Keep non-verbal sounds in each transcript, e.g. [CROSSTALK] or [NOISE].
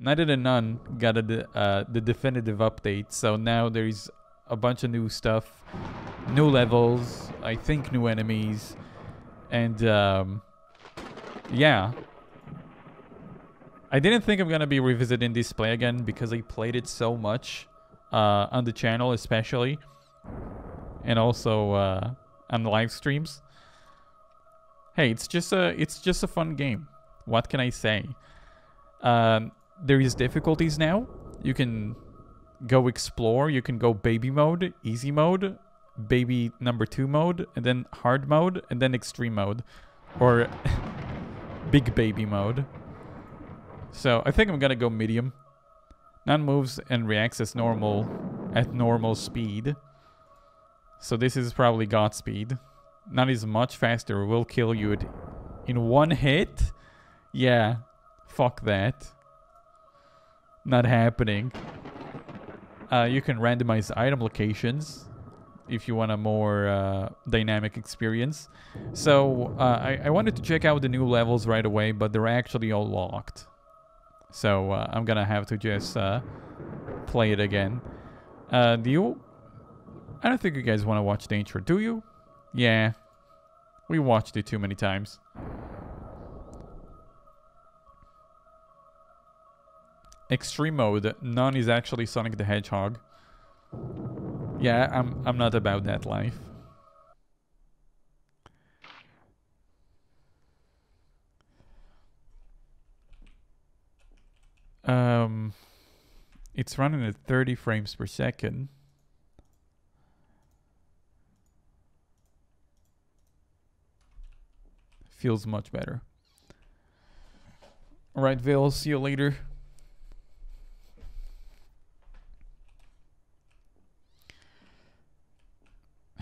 Night of the Nun got a, uh, the definitive update, so now there's a bunch of new stuff, new levels, I think new enemies, and um, yeah. I didn't think I'm gonna be revisiting this play again because I played it so much uh, on the channel, especially, and also uh, on the live streams. Hey, it's just a it's just a fun game. What can I say? Um, there is difficulties now. You can go explore. You can go baby mode, easy mode, baby number two mode, and then hard mode, and then extreme mode, or [LAUGHS] big baby mode. So I think I'm gonna go medium. Nun moves and reacts as normal at normal speed. So this is probably Godspeed. Not as much faster. Will kill you in one hit. Yeah. Fuck that. Not happening. Uh, you can randomize item locations if you want a more uh, dynamic experience. So uh, I, I, wanted to check out the new levels right away, but they're actually all locked. So uh, I'm gonna have to just uh, play it again. Uh, do you... I don't think you guys want to watch intro, do you? Yeah. We watched it too many times. Extreme mode. Nun is actually Sonic the Hedgehog. Yeah, I'm I'm not about that life. Um it's running at 30 frames per second. Feels much better. Alright, Vale, see you later.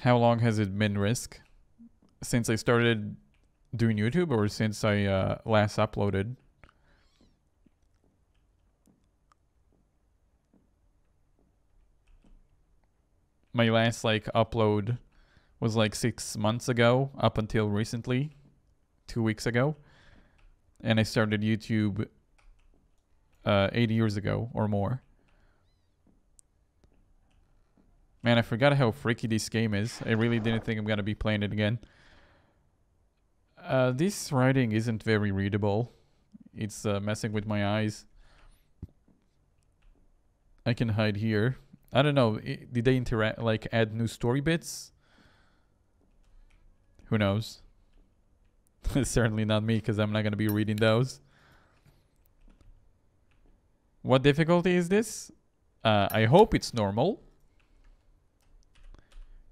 How long has it been Risk? Since I started doing YouTube or since I uh, last uploaded? My last like upload was like six months ago up until recently, two weeks ago. And I started YouTube uh, eight years ago or more. Man, I forgot how freaky this game is. I really didn't think I'm gonna be playing it again. Uh, this writing isn't very readable. It's uh, messing with my eyes. I can hide here. I don't know. did they interact, like add new story bits? Who knows? [LAUGHS] certainly not me because I'm not going to be reading those. What difficulty is this? Uh, I hope it's normal.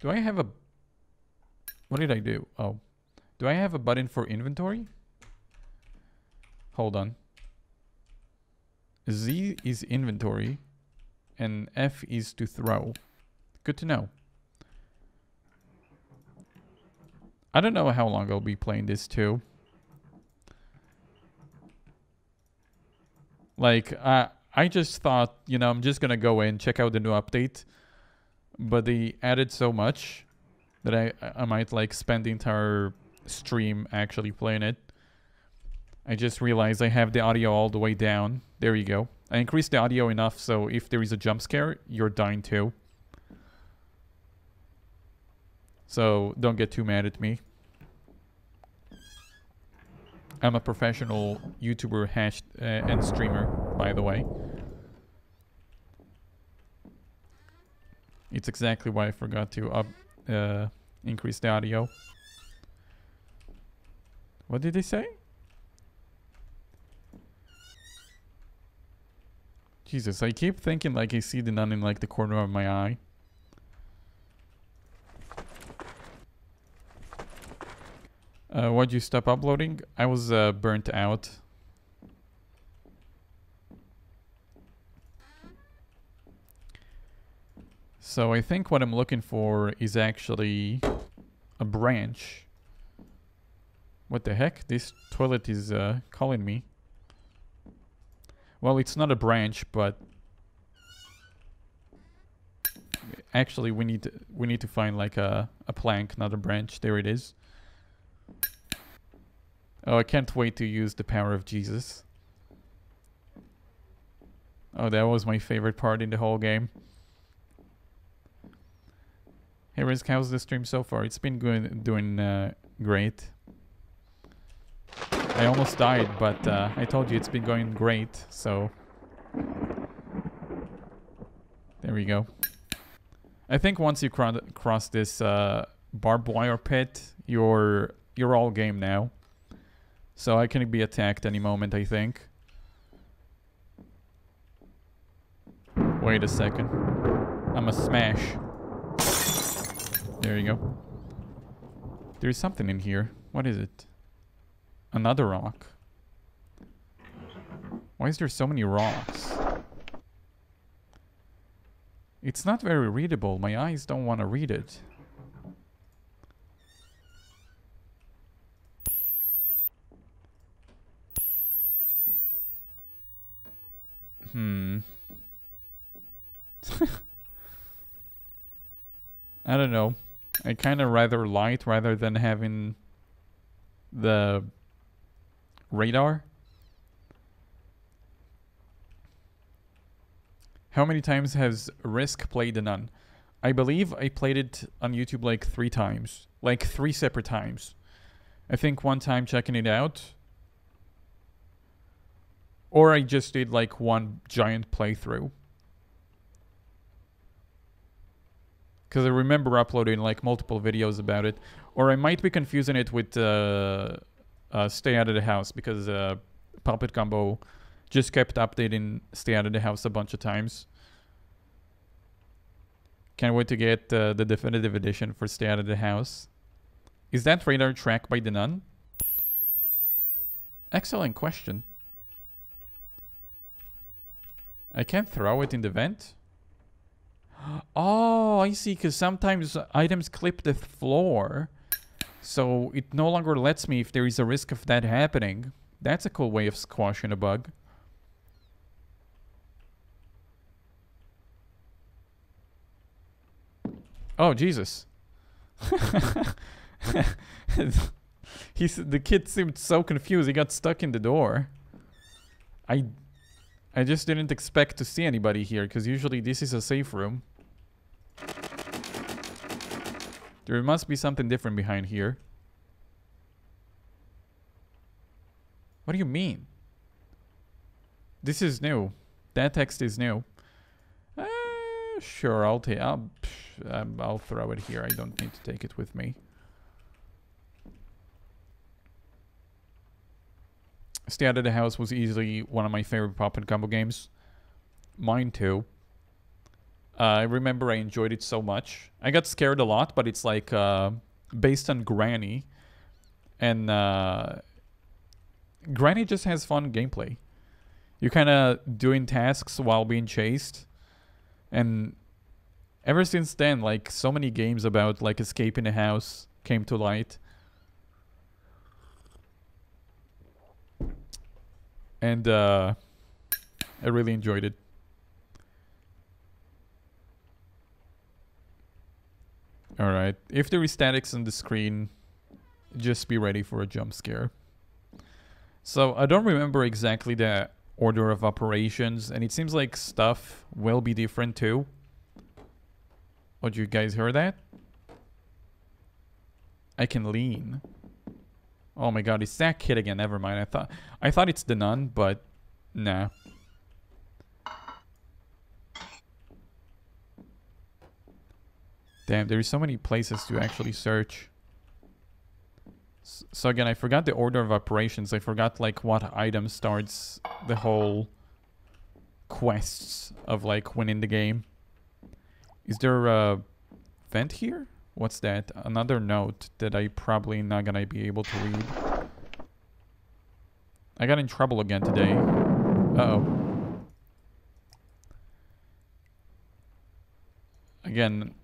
Do I have a... What did I do? Oh. Do I have a button for inventory? Hold on. Z is inventory. And F is to throw. Good to know. I don't know how long I'll be playing this too. Like, uh, I just thought, you know, I'm just gonna go in, check out the new update but they added so much that I I might like spend the entire stream actually playing it. I just realized I have the audio all the way down. There you go. I increased the audio enough so if there is a jump scare, you're dying too. So don't get too mad at me. I'm a professional YouTuber hash uh, and streamer, by the way. It's exactly why I forgot to up uh, increase the audio. What did they say? Jesus, I keep thinking like I see the nun in like the corner of my eye. Uh, why'd you stop uploading? I was uh, burnt out. So I think what I'm looking for is actually a branch. What the heck? This toilet is uh, calling me. Well, it's not a branch, but actually we need to we need to find like a a plank, not a branch. There it is. Oh, I can't wait to use the power of Jesus. Oh, that was my favorite part in the whole game. Hey Risk, how's the stream so far? It's been good, doing uh, great. I almost died, but uh, I told you it's been going great, so... There we go. I think once you cro cross this uh, barbed wire pit, you're you're all game now. So I can be attacked any moment, I think. Wait a second. I'm a smash. There you go. There's something in here. What is it? Another rock. Why is there so many rocks? It's not very readable. My eyes don't want to read it. Hmm. [LAUGHS] I don't know. I kind of rather light rather than having the radar. How many times has Risk played the Nun? I believe I played it on YouTube like three times. Like three separate times. I think one time checking it out or I just did like one giant playthrough. Because I remember uploading like multiple videos about it. Or I might be confusing it with uh, uh, Stay Out of the House because uh, Puppet Combo just kept updating Stay Out of the House a bunch of times. Can't wait to get uh, the definitive edition for Stay Out of the House. Is that radar tracked by the Nun? Excellent question. I can't throw it in the vent? Oh, I see, because sometimes items clip the floor. So it no longer lets me if there is a risk of that happening. That's a cool way of squashing a bug. Oh, Jesus. [LAUGHS] He's, the kid seemed so confused. He got stuck in the door. I I just didn't expect to see anybody here, because usually this is a safe room. There must be something different behind here. What do you mean? This is new. That text is new. Uh, sure, I'll take. I'll, um, I'll throw it here. I don't need to take it with me. Stay Out of the House was easily one of my favorite Puppet Combo games. Mine too. Uh, I remember I enjoyed it so much. I got scared a lot, but it's like uh, based on Granny. And uh, Granny just has fun gameplay. You're kind of doing tasks while being chased. And ever since then, like so many games about like escaping a house came to light. And uh, I really enjoyed it. Alright, if there is statics on the screen, just be ready for a jump scare. So I don't remember exactly the order of operations, and it seems like stuff will be different too. Oh, you guys hear that? I can lean. Oh my god, it's that kid again. Never mind. I thought I thought it's the nun, but nah. Damn, there is so many places to actually search. So again, I forgot the order of operations. I forgot like what item starts the whole quests of like winning the game. Is there a vent here? What's that? Another note that I probably not gonna be able to read. I got in trouble again today. Uh-oh. Again,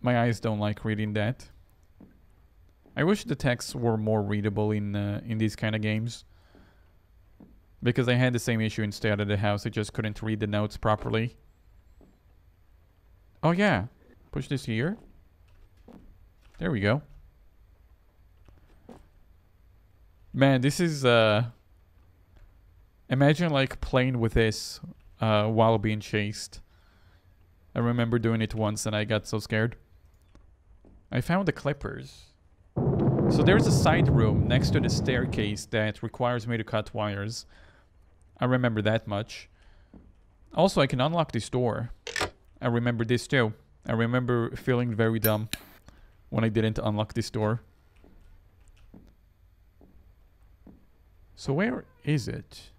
my eyes don't like reading that. I wish the texts were more readable in uh, in these kind of games. Because I had the same issue in Stay Out of the House. I just couldn't read the notes properly. Oh yeah. Push this here. There we go. Man, this is uh imagine like playing with this uh, while being chased. I remember doing it once and I got so scared. I found the clippers. So there's a side room next to the staircase that requires me to cut wires. I remember that much. Also, I can unlock this door. I remember this too. I remember feeling very dumb when I didn't unlock this door. So where is it?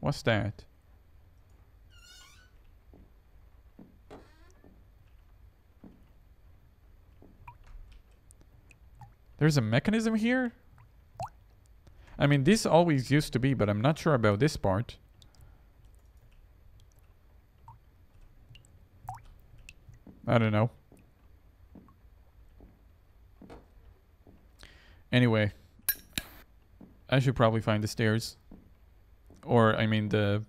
What's that? There's a mechanism here? I mean, this always used to be, but I'm not sure about this part. I don't know. Anyway, I should probably find the stairs. Or, I mean, the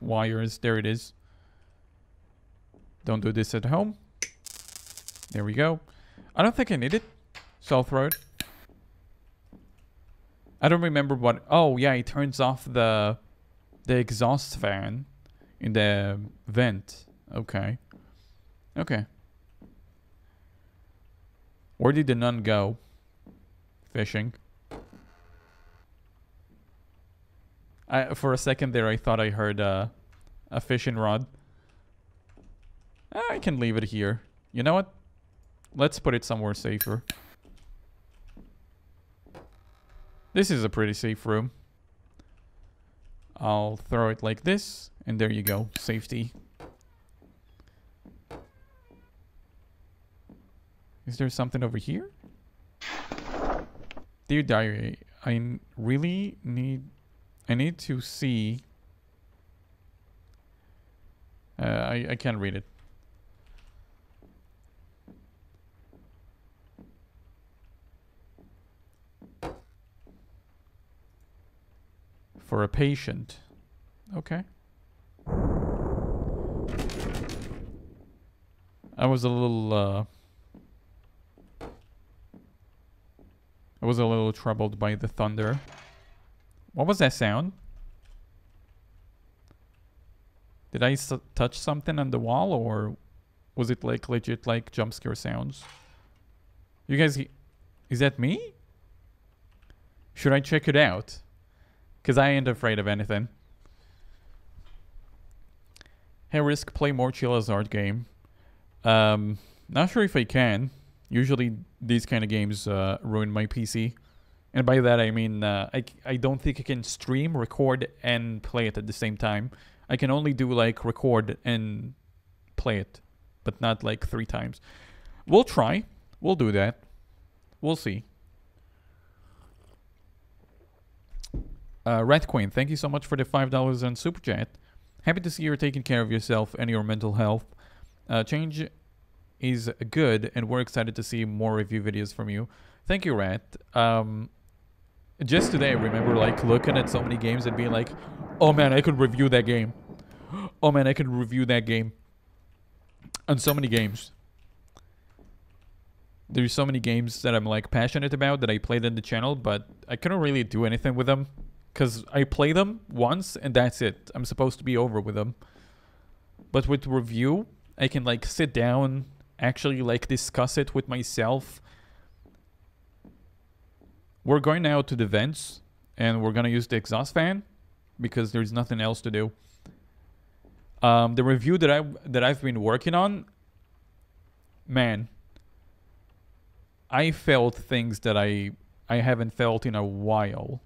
wires. There it is. Don't do this at home. There we go. I don't think I need it. So I'll throw it. I don't remember what... Oh, yeah, it turns off the the exhaust fan in the vent. Okay. Okay. Where did the nun go? Fishing. I, for a second there, I thought I heard uh, a fishing rod. I can leave it here. You know what? Let's put it somewhere safer. This is a pretty safe room. I'll throw it like this, and there you go. Safety. Is there something over here? Dear diary, I really need... I need to see... Uh, I, I can't read it. For a patient. Okay. I was a little, uh... I was a little troubled by the thunder. What was that sound? Did I touch something on the wall or was it like legit like jump scare sounds? You guys, is that me? Should I check it out? Because I ain't afraid of anything. Hey, Risk, play more Chilla's Art game. Um, not sure if I can. Usually these kind of games uh, ruin my PC. And by that I mean uh, I, I don't think I can stream, record, and play it at the same time. I can only do like record and play it, but not like three times. We'll try. We'll do that. We'll see. Uh, Red Queen, thank you so much for the $5 on Super Chat. Happy to see you're taking care of yourself and your mental health. Uh, change is good, and we're excited to see more review videos from you. Thank you, Rat. Um, just today, remember like looking at so many games and being like, "Oh man, I could review that game. [GASPS] Oh man, I could review that game." On so many games, there's so many games that I'm like passionate about that I played in the channel, but I couldn't really do anything with them because I play them once and that's it. I'm supposed to be over with them. But with review, I can like sit down, actually like discuss it with myself. We're going now to the vents and we're gonna use the exhaust fan because there's nothing else to do. Um, the review that I that I've been working on, man, I felt things that I I haven't felt in a while.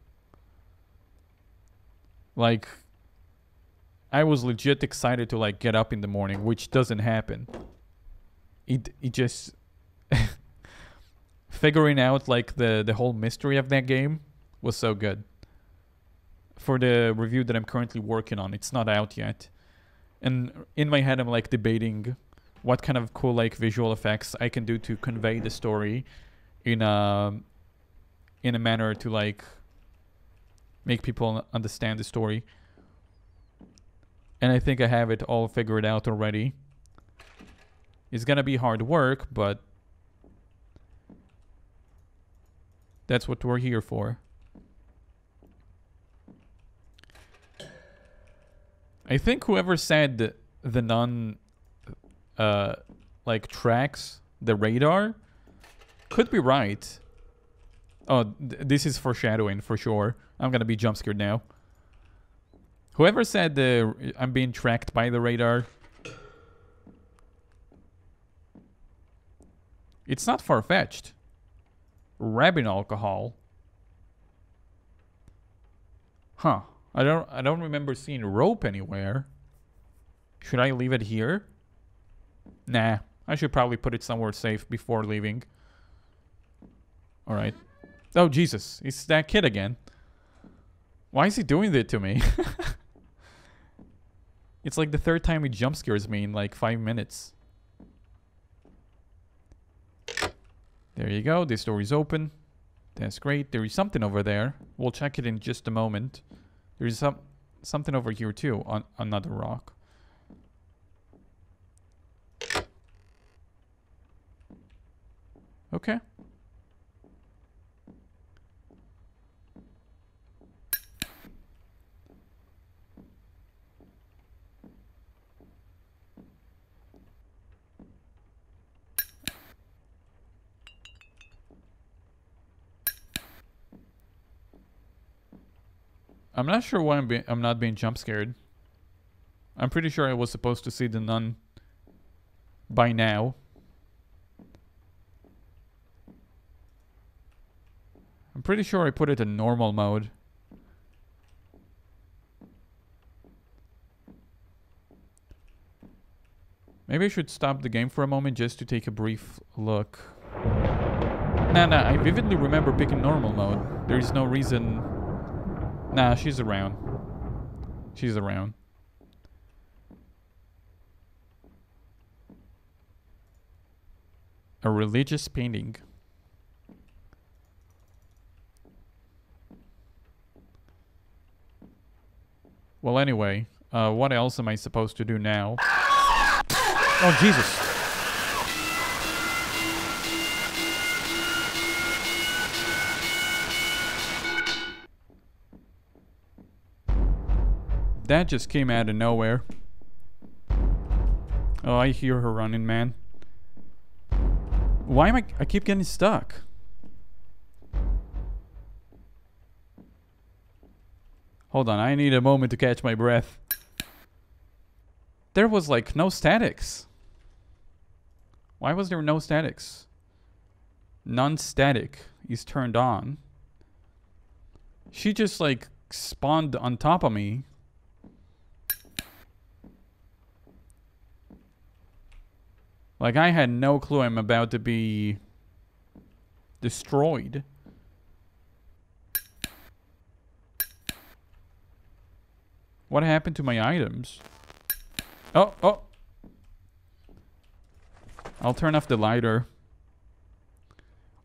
Like, I was legit excited to like get up in the morning, which doesn't happen. It it just [LAUGHS] figuring out like the the whole mystery of that game was so good. For the review that I'm currently working on, it's not out yet. And in my head I'm like debating what kind of cool like visual effects I can do to convey the story in a in a manner to like make people understand the story. And I think I have it all figured out already. It's gonna be hard work, but that's what we're here for. I think whoever said the nun, uh, like tracks the radar, could be right. Oh, th this is foreshadowing for sure. I'm gonna be jump scared now. Whoever said uh, I'm being tracked by the radar. It's not far-fetched. rubbing alcohol. Huh. I don't I don't remember seeing rope anywhere. Should I leave it here? Nah. I should probably put it somewhere safe before leaving. Alright. Oh, Jesus. It's that kid again. Why is he doing that to me? [LAUGHS] it's like the third time he jump scares me in like five minutes. There you go. This door is open. That's great. There is something over there. We'll check it in just a moment. There is some something over here too on another rock. Okay. I'm not sure why I'm, I'm not being jump scared. I'm pretty sure I was supposed to see the nun by now. I'm pretty sure I put it in normal mode. Maybe I should stop the game for a moment just to take a brief look. Nah, nah, I vividly remember picking normal mode. There is no reason Nah, she's around. She's around. A religious painting. Well, anyway, uh, what else am I supposed to do now? Oh, Jesus. That just came out of nowhere. Oh, I hear her running, man. Why am I... I keep getting stuck. Hold on, I need a moment to catch my breath. There was like no statics. Why was there no statics? Non-static is turned on. She just like spawned on top of me Like, I had no clue I'm about to be destroyed. What happened to my items? Oh, oh. I'll turn off the lighter.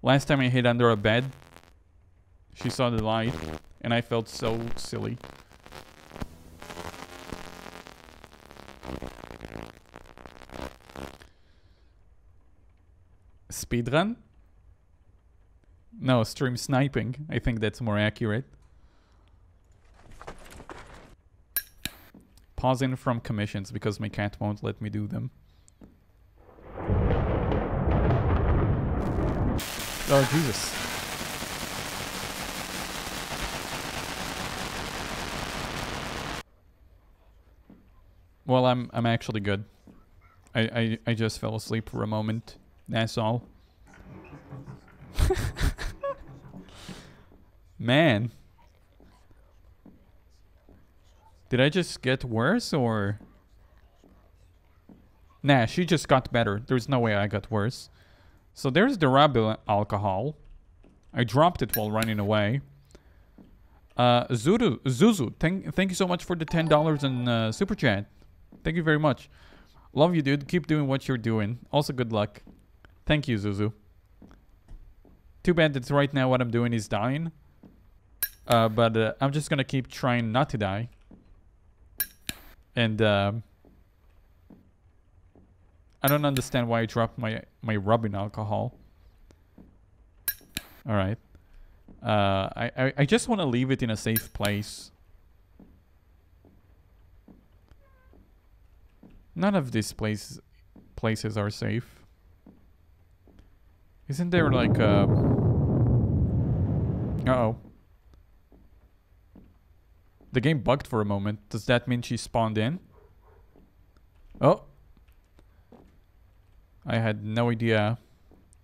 Last time I hid under a bed, she saw the light, and I felt so silly. Speedrun? No, stream sniping. I think that's more accurate. Pausing from commissions because my cat won't let me do them. Oh, Jesus. Well, I'm I'm actually good. I, I, I just fell asleep for a moment. That's all. [LAUGHS] Man. Did I just get worse or... Nah, she just got better. There's no way I got worse. So there's the rubbing alcohol. I dropped it while running away. Uh, Zuru, Zuzu, thank, thank you so much for the $10 in uh, Super Chat. Thank you very much. Love you, dude. Keep doing what you're doing. Also, good luck. Thank you, Zuzu. Too bad that right now what I'm doing is dying. Uh, but uh, I'm just gonna keep trying not to die. And uh, I don't understand why I dropped my my rubbing alcohol. All right. Uh, I, I, I just want to leave it in a safe place. None of these places places are safe. Isn't there like a... Uh-oh. The game bugged for a moment. Does that mean she spawned in? Oh. I had no idea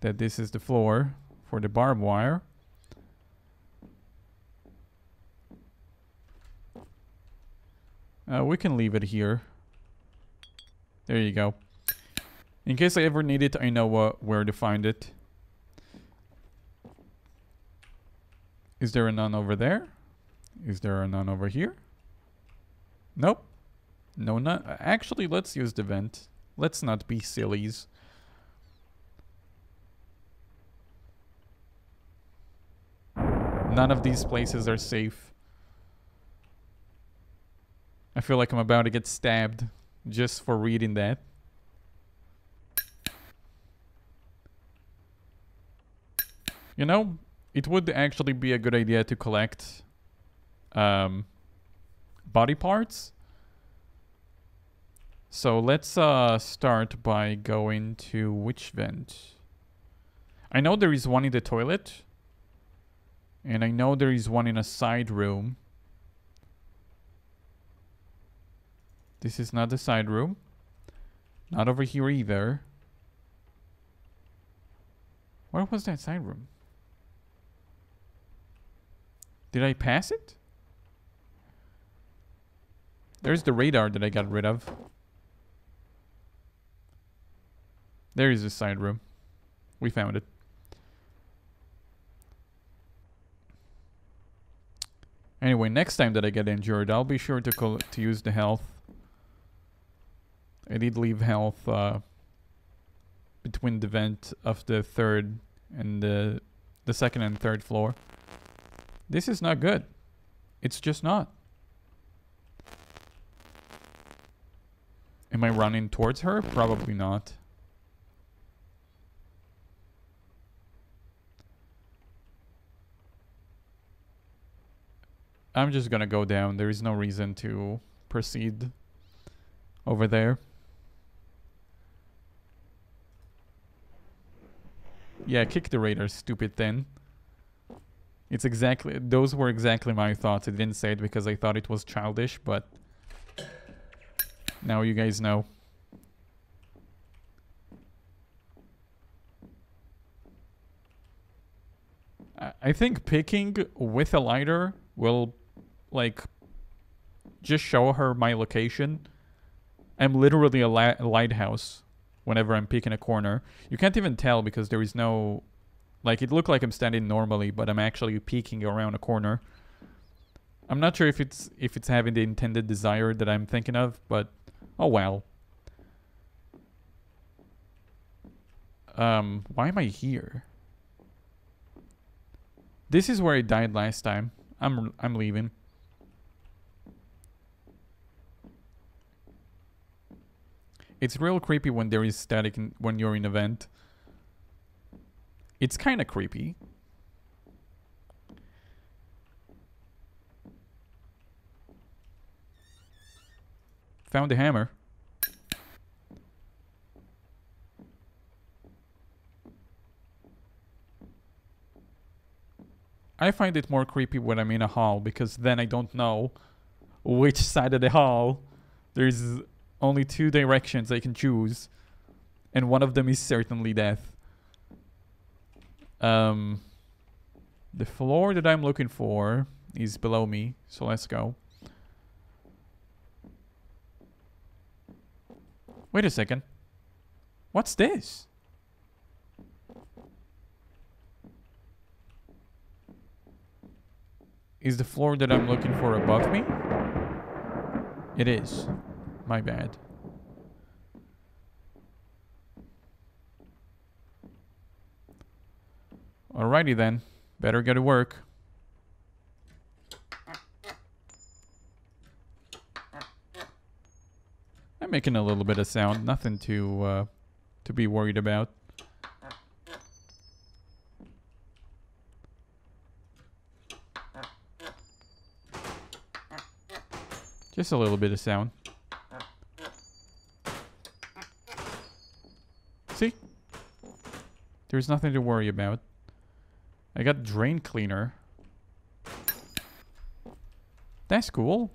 that this is the floor for the barbed wire. Uh, we can leave it here. There you go. In case I ever need it, I know uh, where to find it. Is there a nun over there? Is there a nun over here? Nope. No nun. Actually, let's use the vent. Let's not be sillies. None of these places are safe. I feel like I'm about to get stabbed just for reading that. You know, it would actually be a good idea to collect um, body parts. So let's uh, start by going to which vent? I know there is one in the toilet. And I know there is one in a side room. This is not the side room. Not over here either. Where was that side room? Did I pass it? There's the radar that I got rid of. There is a side room. We found it. Anyway, next time that I get injured, I'll be sure to to use the health. I did leave health uh, between the vent of the third and the the second and third floor. This is not good. It's just not. Am I running towards her? Probably not. I'm just gonna go down. There is no reason to proceed over there. Yeah, kick the Raiders, stupid thing. It's exactly, those were exactly my thoughts. I didn't say it because I thought it was childish, but now you guys know. I think picking with a lighter will like just show her my location. I'm literally a, la- lighthouse whenever I'm picking a corner. You can't even tell because there is no like it looked like I'm standing normally, but I'm actually peeking around a corner. I'm not sure if it's if it's having the intended desire that I'm thinking of, but oh well. Um, why am I here? This is where I died last time. I'm I'm leaving. It's real creepy when there is static in, when you're in a vent. It's kind of creepy. Found the hammer. I find it more creepy when I'm in a hall because then I don't know which side of the hall. There's only two directions I can choose, and one of them is certainly death. Um, the floor that I'm looking for is below me, so let's go. Wait a second. What's this? Is the floor that I'm looking for above me? It is. My bad. Alrighty then. Better get to work. I'm making a little bit of sound. Nothing to uh, to be worried about. Just a little bit of sound. See? There's nothing to worry about. I got drain cleaner. That's cool.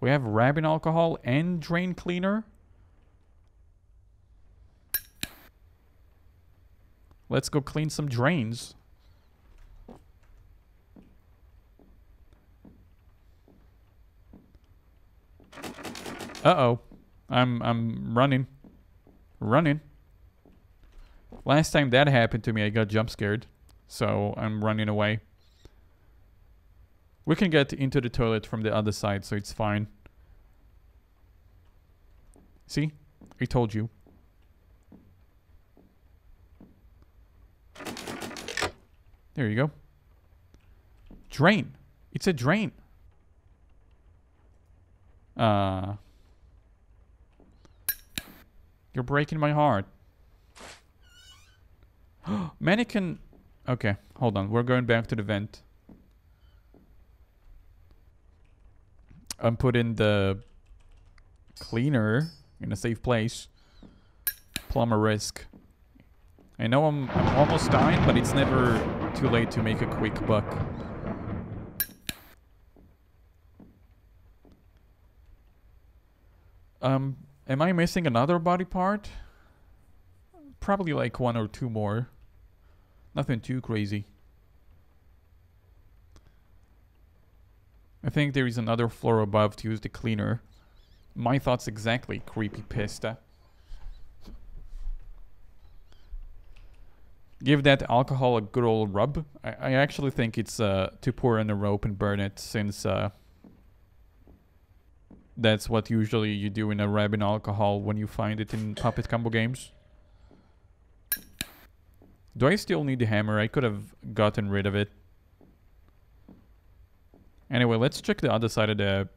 We have rubbing alcohol and drain cleaner. Let's go clean some drains. Uh-oh. I'm I'm running. Running. Last time that happened to me, I got jump scared. So I'm running away. We can get into the toilet from the other side, so it's fine. See? I told you. There you go. Drain. It's a drain. Uh... You're breaking my heart. [GASPS] Mannequin... Okay, hold on. We're going back to the vent. I'm putting the cleaner in a safe place. Plumber risk. I know I'm, I'm almost dying, but it's never too late to make a quick buck. Um, am I missing another body part? Probably like one or two more. Nothing too crazy. I think there is another floor above to use the cleaner. My thoughts exactly, creepy pista. Give that alcohol a good old rub. I, I actually think it's uh, to pour in a rope and burn it since uh, that's what usually you do in a rubbing alcohol when you find it in Puppet Combo games. Do I still need the hammer? I could have gotten rid of it. Anyway, let's check the other side of the...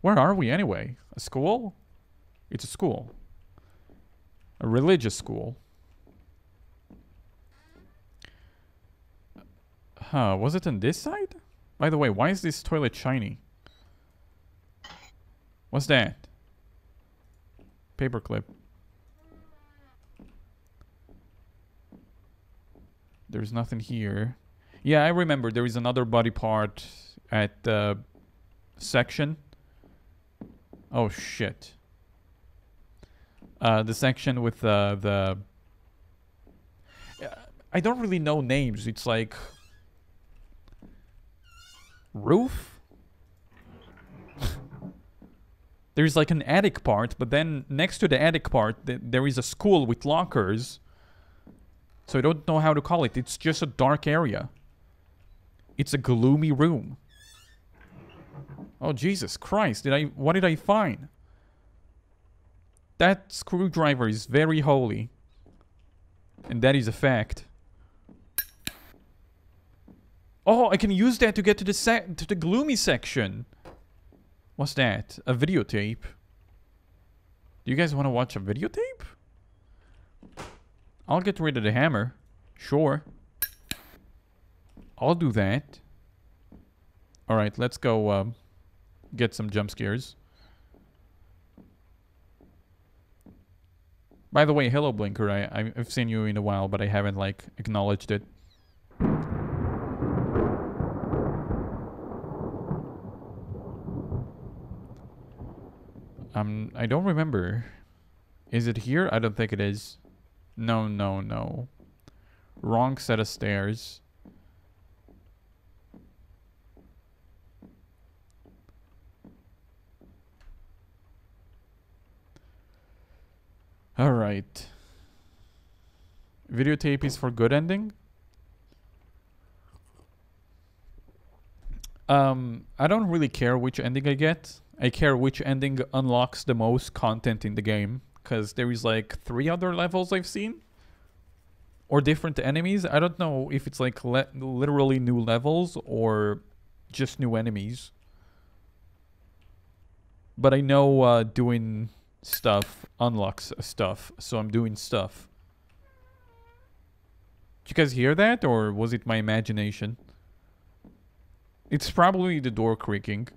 Where are we anyway? A school? It's a school. A religious school. Huh, was it on this side? By the way, why is this toilet shiny? What's that? Paperclip. There's nothing here. Yeah, I remember there is another body part at the section. Oh shit. Uh, the section with uh, the... I don't really know names. It's like... Roof? [LAUGHS] There's like an attic part, but then next to the attic part, th there is a school with lockers. So I don't know how to call it. It's just a dark area. It's a gloomy room. Oh, Jesus Christ. Did I... What did I find? That screwdriver is very holy. And that is a fact. Oh, I can use that to get to the to the gloomy section. What's that? A videotape? Do you guys want to watch a videotape? I'll get rid of the hammer. Sure. I'll do that. Alright, let's go um, get some jump scares. By the way, hello Blinker. I, I've seen you in a while, but I haven't like acknowledged it. Um, I don't remember. Is it here? I don't think it is. No, no, no. Wrong set of stairs. Alright. Videotape is for good ending? Um, I don't really care which ending I get. I care which ending unlocks the most content in the game. Because there is like three other levels I've seen. Or different enemies. I don't know if it's like literally new levels or just new enemies. But I know uh, doing stuff unlocks stuff. So I'm doing stuff. Did you guys hear that? Or was it my imagination? It's probably the door creaking.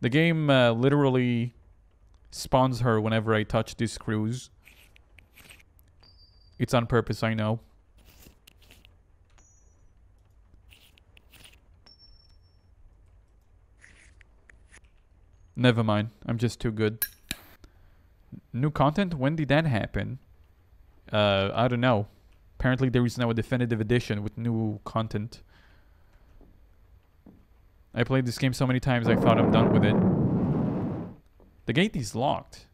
The game uh, literally spawns her whenever I touch these screws. It's on purpose, I know. Never mind. I'm just too good. New content? When did that happen? Uh, I don't know. Apparently there is now a definitive edition with new content. I played this game so many times I thought I'm done with it. The gate is locked.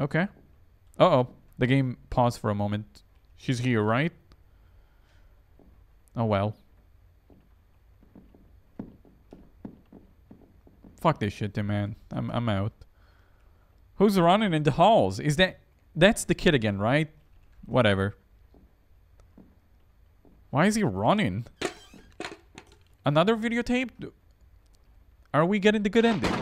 Okay. Uh-oh. The game paused for a moment. She's here, right? Oh well. Fuck this shit, man. I'm I'm out. Who's running in the halls? Is that that's the kid again, right? Whatever. Why is he running? Another videotape? Are we getting the good ending?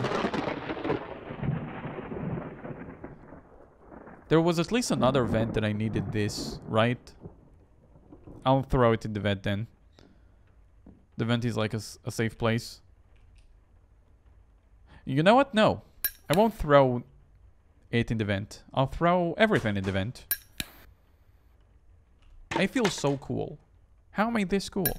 There was at least another vent that I needed this, right? I'll throw it in the vent then. The vent is like a, a safe place. You know what? No. I won't throw it in the vent. I'll throw everything in the vent. I feel so cool. How am I this cool?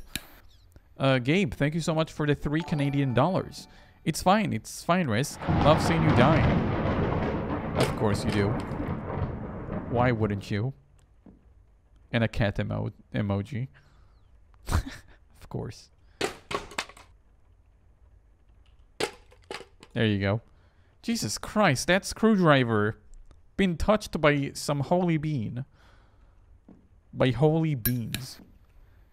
Uh, Gabe, thank you so much for the three Canadian dollars. It's fine. It's fine, Risk. Love seeing you die. Of course you do. Why wouldn't you? And a cat emo emoji. [LAUGHS] of course. There you go. Jesus Christ, that screwdriver been touched by some holy bean. By holy beans.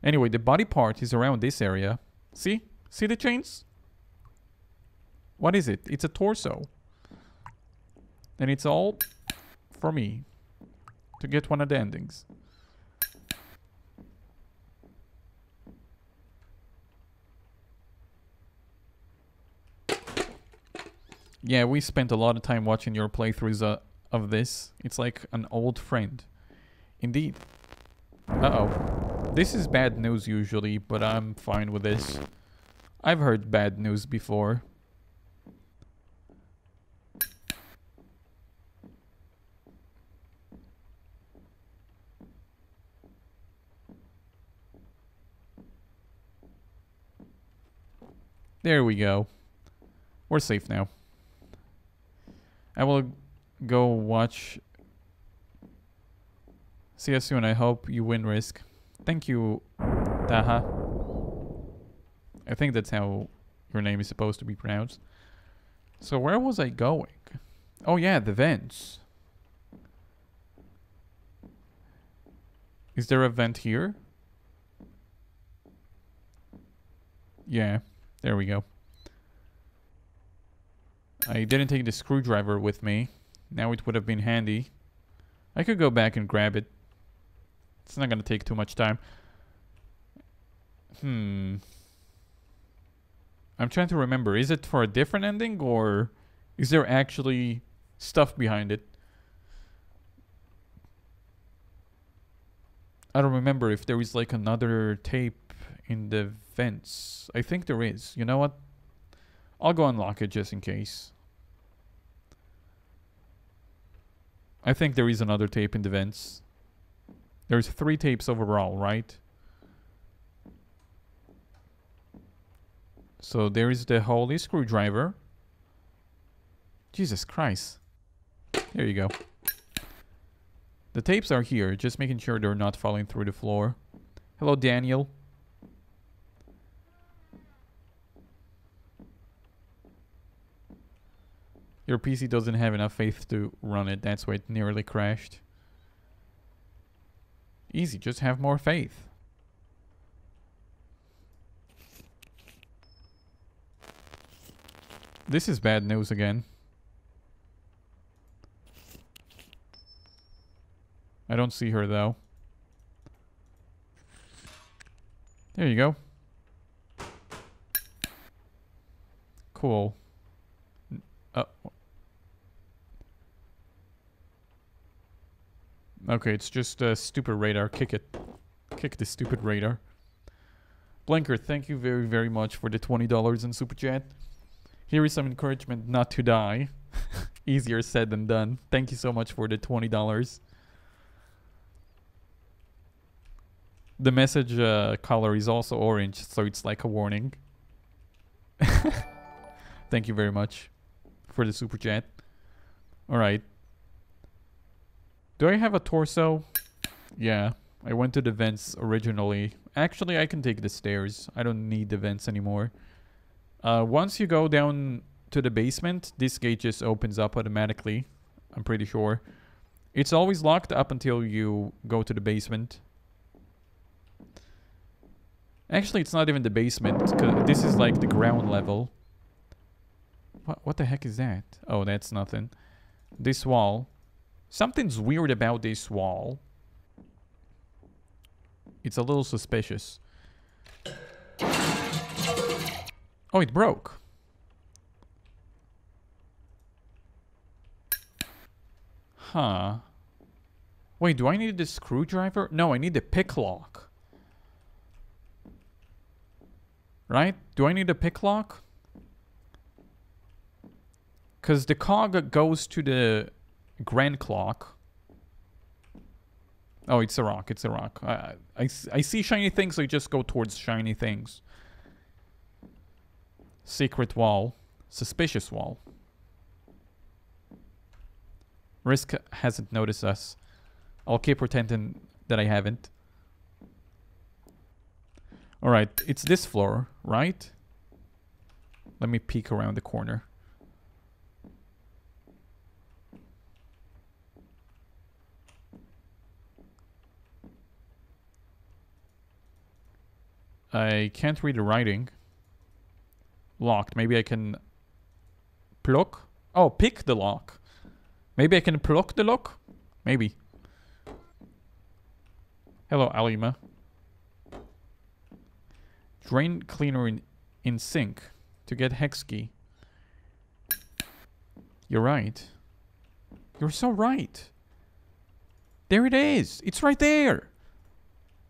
Anyway, the body part is around this area. See? See the chains? What is it? It's a torso. And it's all for me to get one of the endings. Yeah, we spent a lot of time watching your playthroughs uh, of this. It's like an old friend. Indeed. Uh-oh. This is bad news usually, but I'm fine with this. I've heard bad news before. There we go. We're safe now. I will go watch. See you soon. I hope you win Risk. Thank you, Taha. I think that's how your name is supposed to be pronounced. So where was I going? Oh yeah, the vents. Is there a vent here? Yeah. There we go. I didn't take the screwdriver with me. Now it would have been handy. I could go back and grab it. It's not going to take too much time. Hmm. I'm trying to remember. Is it for a different ending or is there actually stuff behind it? I don't remember if there is like another tape in the vents. I think there is. You know what? I'll go unlock it just in case. I think there is another tape in the vents. There's three tapes overall, right? So there is the holy screwdriver. Jesus Christ. There you go. The tapes are here, just making sure they're not falling through the floor. Hello, Daniel. Your PC doesn't have enough faith to run it. That's why it nearly crashed. Easy, just have more faith. This is bad news again. I don't see her though. There you go. Cool. Uh, Okay, it's just a stupid radar. Kick it. Kick the stupid radar. Blanker, thank you very, very much for the $20 in Super Chat. Here is some encouragement not to die. [LAUGHS] Easier said than done. Thank you so much for the $20. The message uh, color is also orange, so it's like a warning. [LAUGHS] Thank you very much for the super chat. Alright. Do I have a torso? Yeah. I went to the vents originally. Actually, I can take the stairs. I don't need the vents anymore. Uh, once you go down to the basement, this gate just opens up automatically. I'm pretty sure. It's always locked up until you go to the basement. Actually, it's not even the basement. This is like the ground level. What, what the heck is that? Oh, that's nothing. This wall. Something's weird about this wall. It's a little suspicious. Oh, it broke. Huh. Wait, do I need the screwdriver? No, I need the pick lock. Right? Do I need a pick lock? Because the cog goes to the grand clock. Oh, it's a rock. It's a rock. I, I, I see shiny things, so I just go towards shiny things. Secret wall. Suspicious wall. Risk hasn't noticed us. I'll keep pretending that I haven't. Alright, it's this floor, right? Let me peek around the corner. I can't read the writing. Locked. Maybe I can pluck? Oh, pick the lock. Maybe I can pluck the lock? Maybe. Hello, Alima. Drain cleaner in, in sink to get hex key. You're right. You're so right. There it is. It's right there.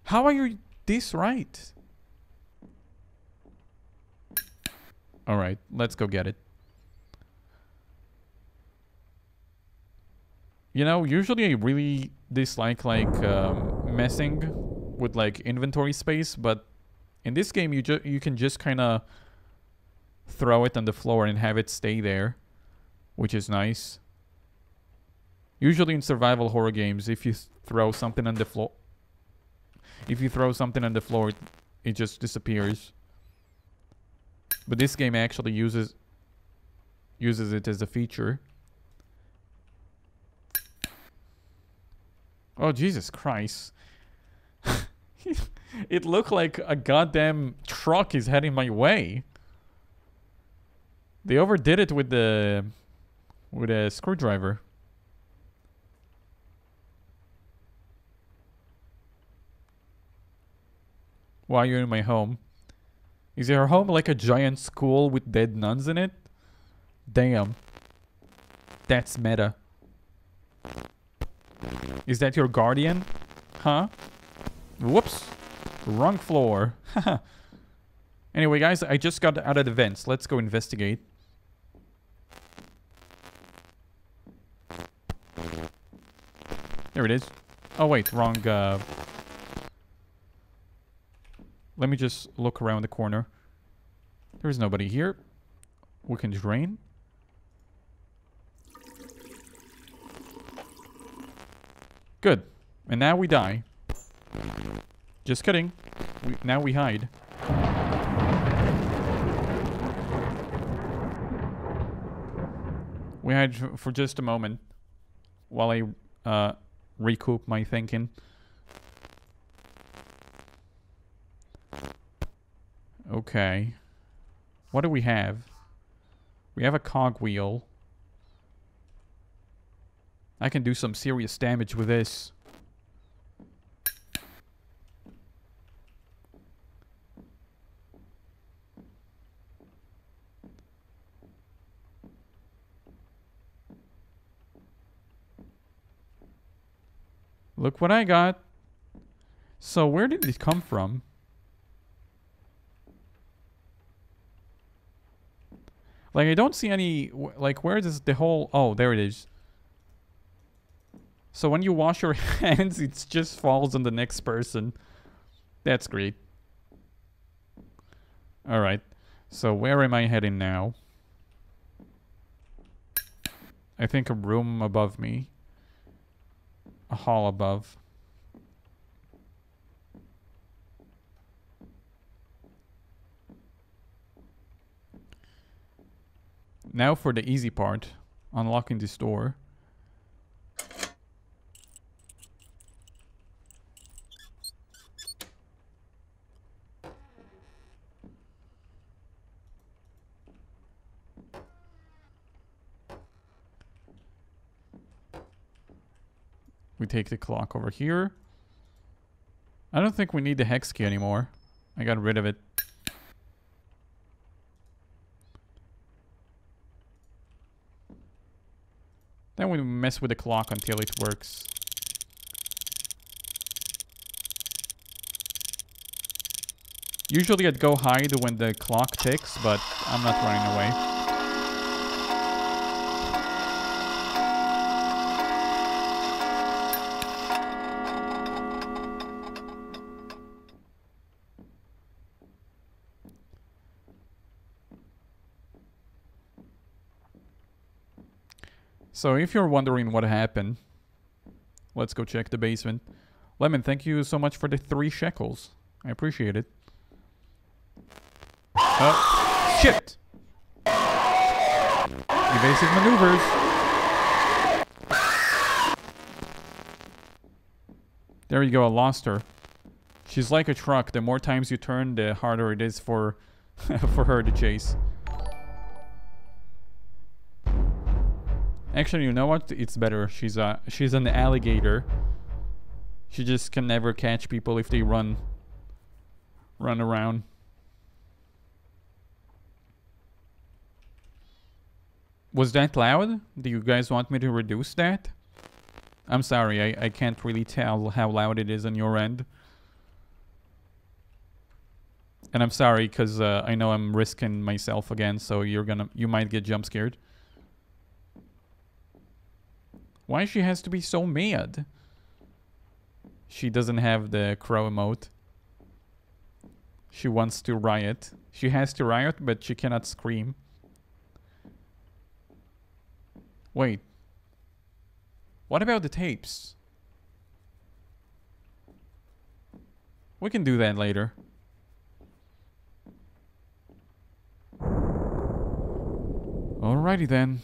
How are you this right? Alright, let's go get it. You know, usually I really dislike like um, messing with like inventory space, but in this game, you just you can just kind of throw it on the floor and have it stay there, which is nice. Usually in survival horror games, if you throw something on the floor, if you throw something on the floor, it just disappears. But this game actually uses uses it as a feature. Oh Jesus Christ. [LAUGHS] it looked like a goddamn truck is heading my way. They overdid it with the with a screwdriver. Why are you in my home? Is your home like a giant school with dead nuns in it? Damn. That's meta. Is that your guardian? Huh? Whoops. Wrong floor. [LAUGHS] anyway, guys, I just got out of the vents. Let's go investigate. There it is. Oh, wait. Wrong, uh... Let me just look around the corner. There's nobody here. We can drain. Good. And now we die. Just kidding. We, now we hide. We hide for just a moment while I uh, recoup my thinking. Okay. What do we have? We have a cogwheel. I can do some serious damage with this. Look what I got. So where did it come from? Like, I don't see any... Like, where does the whole... Oh, there it is. So when you wash your [LAUGHS] hands, it just falls on the next person. That's great. Alright. So where am I heading now? I think a room above me. A hall above. Now for the easy part. Unlocking this door. We take the clock over here. I don't think we need the hex key anymore. I got rid of it. Then we mess with the clock until it works. Usually I'd go hide when the clock ticks, but I'm not running away. So if you're wondering what happened, let's go check the basement. Lemon, thank you so much for the three shekels. I appreciate it. Oh, shit! Evasive maneuvers. There you go, I lost her. She's like a truck. The more times you turn, the harder it is for [LAUGHS] for her to chase. Actually, you know what? It's better. She's a she's an alligator. She just can never catch people if they run run around. Was that loud? Do you guys want me to reduce that? I'm sorry, I, I can't really tell how loud it is on your end. And I'm sorry, because uh, I know I'm risking myself again, so you're gonna you might get jump scared. Why she has to be so mad? She doesn't have the crow emote. She wants to riot. She has to riot, but she cannot scream. Wait. What about the tapes? We can do that later. Alrighty then.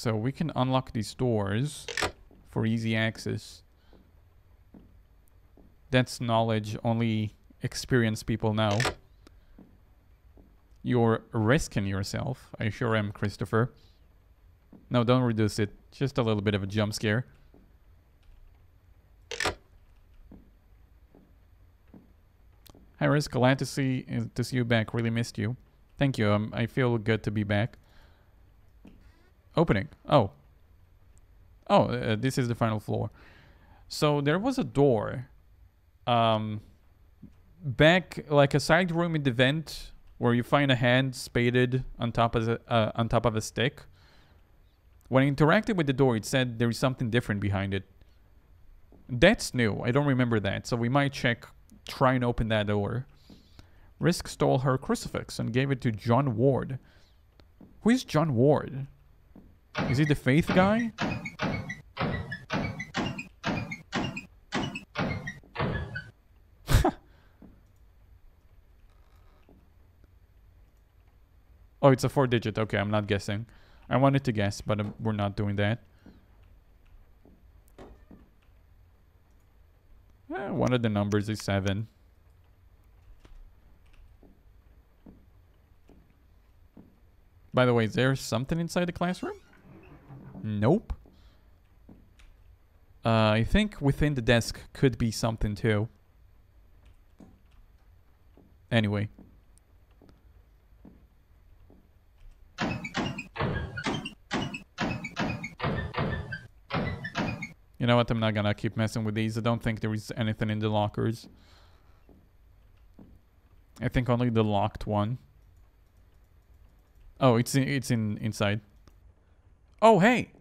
So we can unlock these doors for easy access. That's knowledge only experienced people know. You're risking yourself. I sure am, Christopher. No, don't reduce it. Just a little bit of a jump scare. Hi, Risk. Glad to see to see you back. Really missed you. Thank you. Um, I feel good to be back. Opening. Oh. Oh, uh, this is the final floor. So there was a door. Um, back like a side room in the vent where you find a hand spaded on top of a, uh, on top of a stick. When I interacted with the door, it said there is something different behind it. That's new. I don't remember that. So we might check, try and open that door. Risk stole her crucifix and gave it to John Ward. Who is John Ward? Is he the faith guy? [LAUGHS] oh, it's a four digit. Okay, I'm not guessing. I wanted to guess, but um, we're not doing that. Eh, one of the numbers is seven. By the way, is there something inside the classroom? Nope. Uh, I think within the desk could be something too. Anyway. You know what? I'm not gonna keep messing with these. I don't think there is anything in the lockers. I think only the locked one. Oh, it's in, it's in inside. Oh, hey.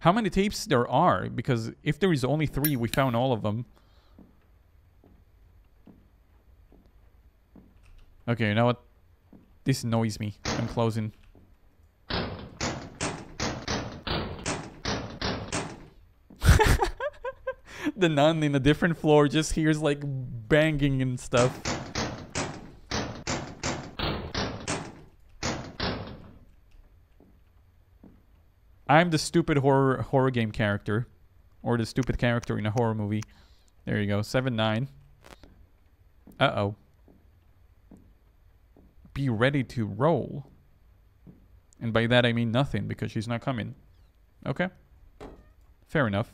How many tapes there are? Because if there is only three, we found all of them. Okay, you know what? This annoys me. I'm closing. [LAUGHS] the nun in a different floor just hears like banging and stuff. I'm the stupid horror horror game character. Or the stupid character in a horror movie. There you go. 7-9. Uh-oh. Be ready to roll. And by that I mean nothing because she's not coming. Okay. Fair enough.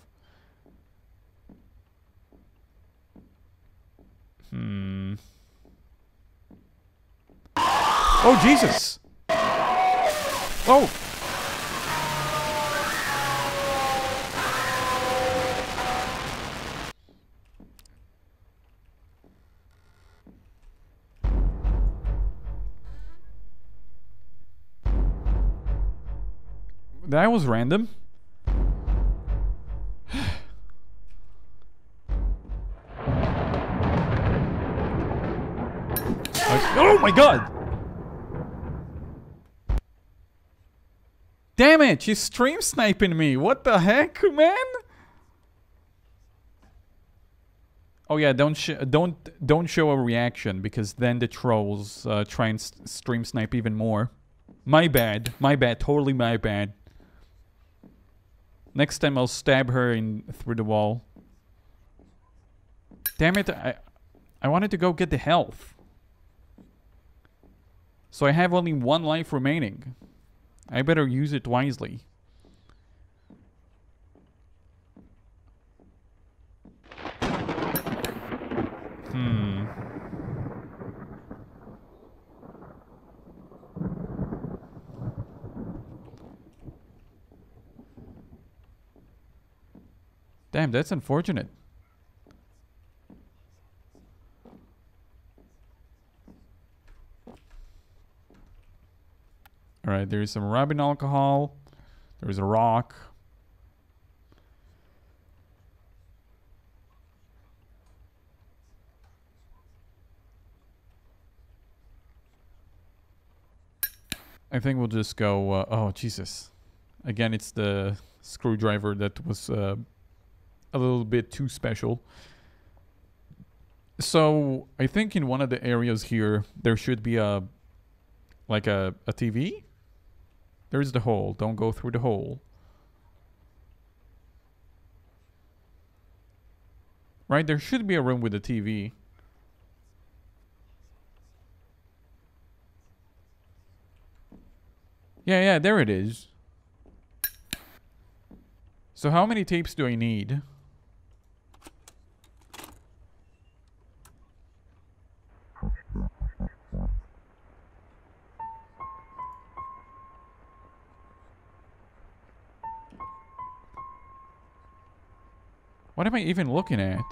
Hmm. Oh, Jesus! Oh! That was random. oh my god! Damn it, she's stream sniping me. What the heck, man? Oh yeah, don't don't don't show a reaction because then the trolls uh, try and stream snipe even more. My bad, my bad, totally my bad. Next time I'll stab her in through the wall. Damn it, I, I wanted to go get the health. So I have only one life remaining. I better use it wisely. Hmm. Damn, that's unfortunate. Alright, there's some rubbing alcohol. There's a rock. I think we'll just go, uh, oh, Jesus. Again, it's the screwdriver that was uh, a little bit too special. So I think in one of the areas here, there should be a, like a, a TV. There's the hole. Don't go through the hole. Right? There should be a room with a TV. Yeah, yeah, there it is. So how many tapes do I need? What am I even looking at?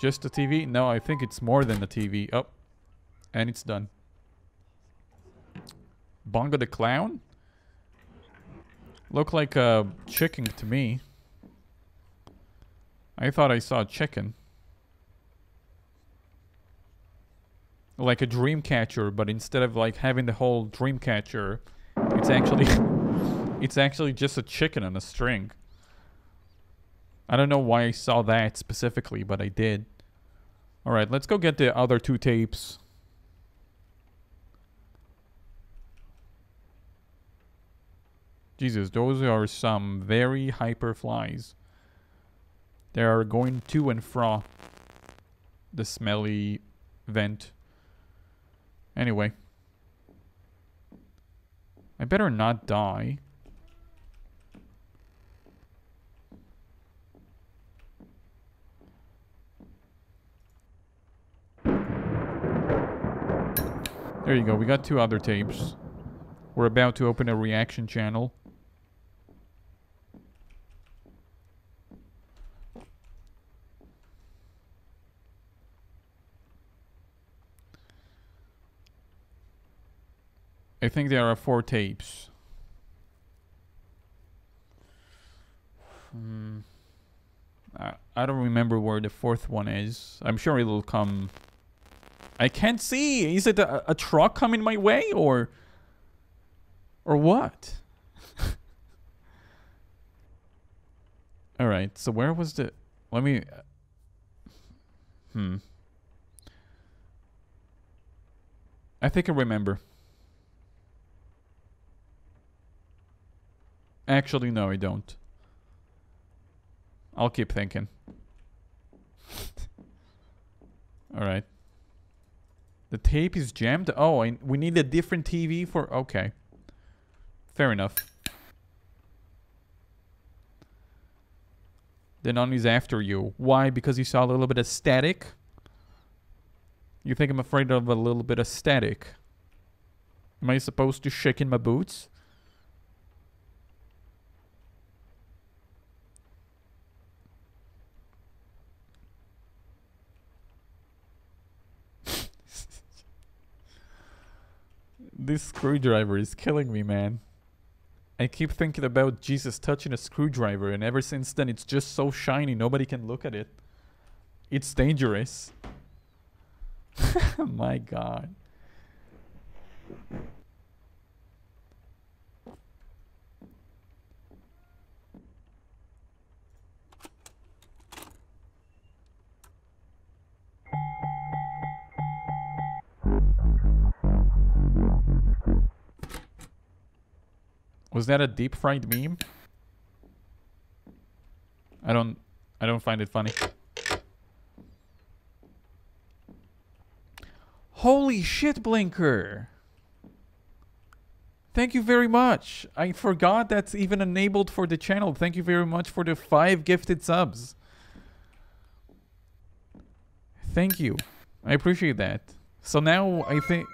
Just a TV? No, I think it's more than a TV. Oh, and it's done. Bongo the Clown? Look like a chicken to me. I thought I saw a chicken. Like a dream catcher, but instead of like having the whole dream catcher, it's actually [LAUGHS] it's actually just a chicken on a string. I don't know why I saw that specifically, but I did. Alright, let's go get the other two tapes. Jesus, those are some very hyper flies. They are going to and fro the smelly vent. Anyway. I better not die. There you go, we got two other tapes. We're about to open a reaction channel. I think there are four tapes. Hmm. I, I don't remember where the fourth one is. I'm sure it'll come. I can't see. Is it a, a truck coming my way or or what? [LAUGHS] All right. So where was the? Let me. Hmm. I think I remember. Actually, no, I don't. I'll keep thinking. [LAUGHS] Alright. The tape is jammed? Oh, I, we need a different TV for... Okay. Fair enough. The nun is after you. Why? Because you saw a little bit of static? You think I'm afraid of a little bit of static? Am I supposed to shake in my boots? This screwdriver is killing me, man. I keep thinking about Jesus touching a screwdriver, and ever since then, it's just so shiny, nobody can look at it. It's dangerous. [LAUGHS] My god. Was that a deep fried meme? I don't I don't find it funny. Holy shit, Blinker! Thank you very much. I forgot that's even enabled for the channel. Thank you very much for the five gifted subs. Thank you. I appreciate that. So now I think...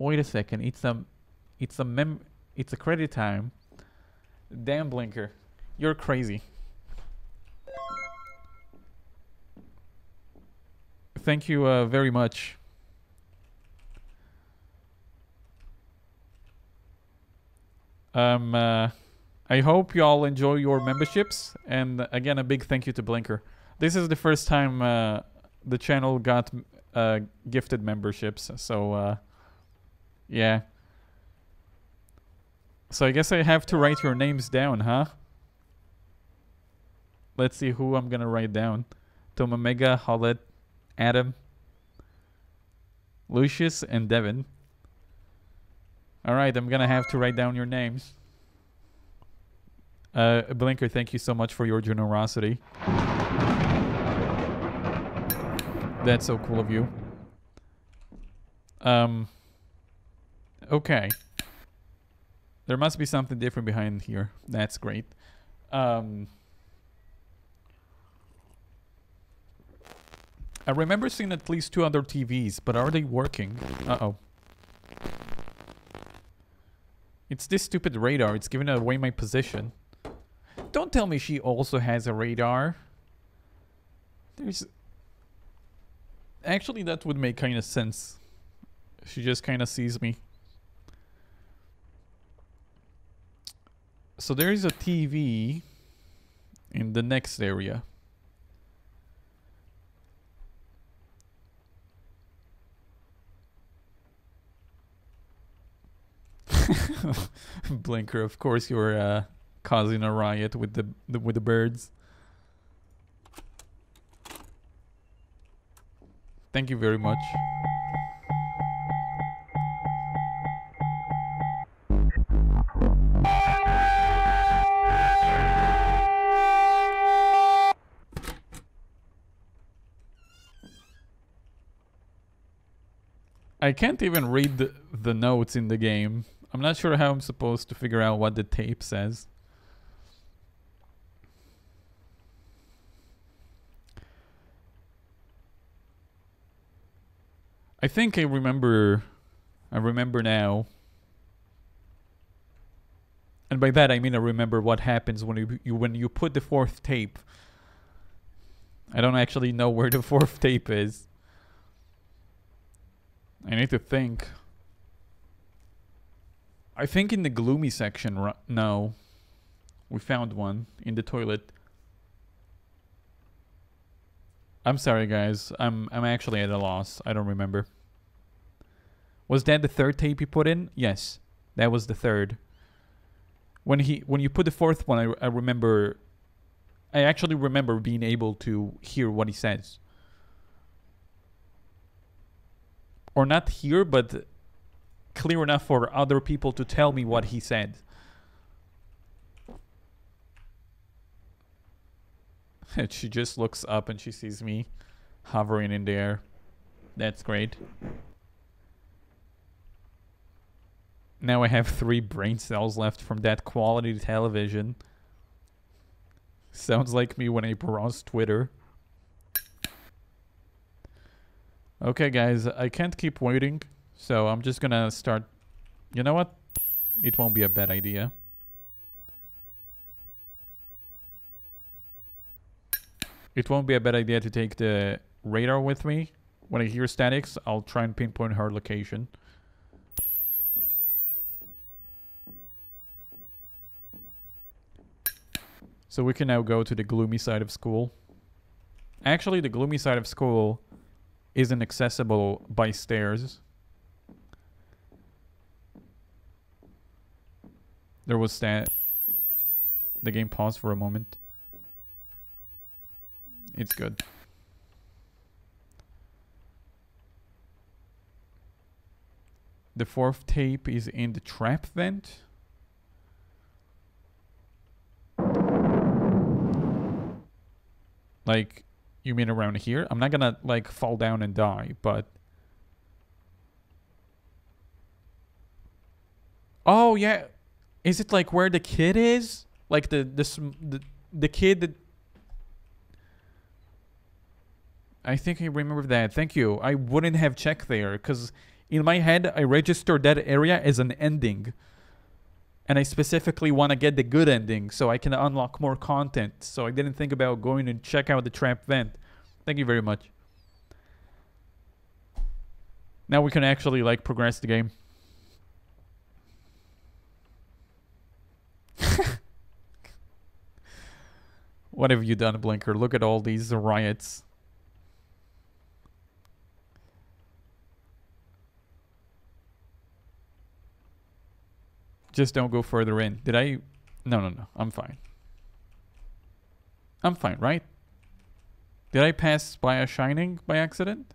Wait a second. It's a, it's a mem, it's a credit time. Damn blinker, you're crazy. Thank you uh, very much. Um, uh, I hope you all enjoy your memberships. And again, a big thank you to Blinker. This is the first time uh, the channel got uh, gifted memberships. So uh, yeah. So I guess I have to write your names down, huh? Let's see who I'm gonna write down. Tom Omega, Hollet, Adam, Lucius, and Devin. Alright, I'm gonna have to write down your names. Uh, Blinker, thank you so much for your generosity. That's so cool of you. Um... Okay. There must be something different behind here. That's great. Um, I remember seeing at least two other TVs, but are they working? Uh-oh. It's this stupid radar. It's giving away my position. Don't tell me she also has a radar. There's... Actually, that would make kind of sense. She just kind of sees me. So there is a TV in the next area. [LAUGHS] Blinker, of course you're uh, causing a riot with the, the with the birds. Thank you very much. I can't even read the, the notes in the game. I'm not sure how I'm supposed to figure out what the tape says. I think I remember. I remember now. And by that I mean I remember what happens when you, you when you put the fourth tape. I don't actually know where the [LAUGHS] fourth tape is. I need to think. I think in the gloomy section. No. We found one in the toilet. I'm sorry guys. I'm I'm actually at a loss. I don't remember. Was that the third tape you put in? Yes. That was the third. When he when you put the fourth one, I, I remember I actually remember being able to hear what he says. Or not hear, but clear enough for other people to tell me what he said. And [LAUGHS] she just looks up and she sees me hovering in the air. That's great. Now I have three brain cells left from that quality television. Sounds like me when I browse Twitter. Okay, guys, I can't keep waiting, so I'm just gonna start... You know what? It won't be a bad idea. It won't be a bad idea to take the radar with me. When I hear statics, I'll try and pinpoint her location. So we can now go to the gloomy side of school. Actually, the gloomy side of school isn't accessible by stairs. There was that. The game paused for a moment. It's good. The fourth tape is in the trap vent. Like, you mean around here? I'm not gonna, like, fall down and die, but... Oh, yeah. Is it, like, where the kid is? Like, the, the, the, the kid that I think I remember that. Thank you. I wouldn't have checked there because in my head, I registered that area as an ending. And I specifically want to get the good ending so I can unlock more content. So I didn't think about going and check out the trap vent. Thank you very much. Now we can actually like progress the game. [LAUGHS] what have you done, Blinker? Look at all these riots. Just don't go further in. Did I? No, no, no. I'm fine. I'm fine, right? Did I pass by a shining by accident?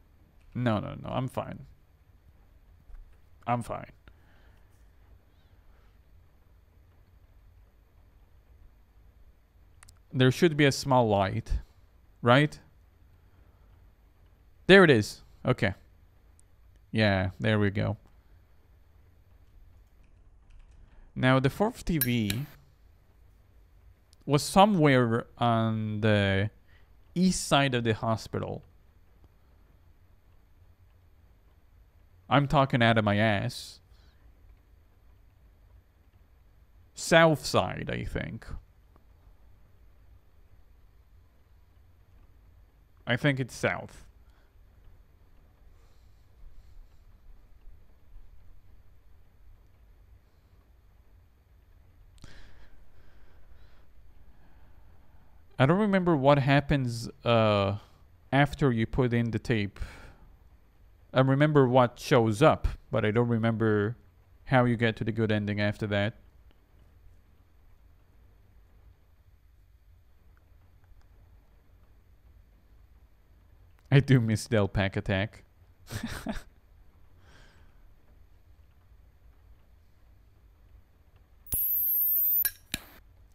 No, no, no. I'm fine. I'm fine. There should be a small light, right? There it is. Okay. Yeah, there we go. Now the fourth TV was somewhere on the east side of the hospital. I'm talking out of my ass. South side, I think. I think it's south. I don't remember what happens uh, after you put in the tape. I remember what shows up, but I don't remember how you get to the good ending after that. I do miss alpaca attack. [LAUGHS]